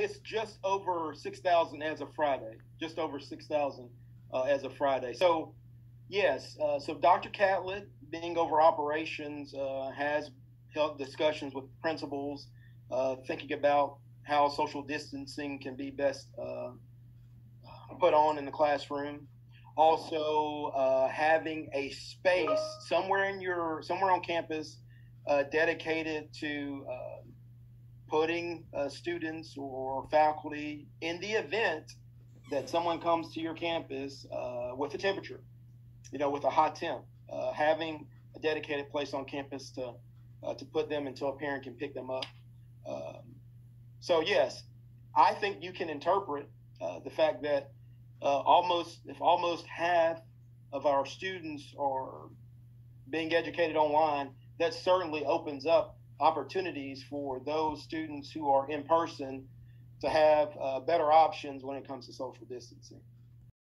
it's just over six thousand as of Friday. Just over six thousand uh, as of Friday. So, yes. Uh, so Dr. Catlett, being over operations, uh, has held discussions with principals, uh, thinking about how social distancing can be best uh, put on in the classroom. Also, uh, having a space somewhere in your somewhere on campus dedicated to putting uh, students or faculty in the event that someone comes to your campus uh, with a temperature, you know, with a hot temp, uh, having a dedicated place on campus to uh, to put them until a parent can pick them up. Um, so yes, I think you can interpret uh, the fact that uh, almost if almost half of our students are being educated online, that certainly opens up opportunities for those students who are in person to have uh, better options when it comes to social distancing.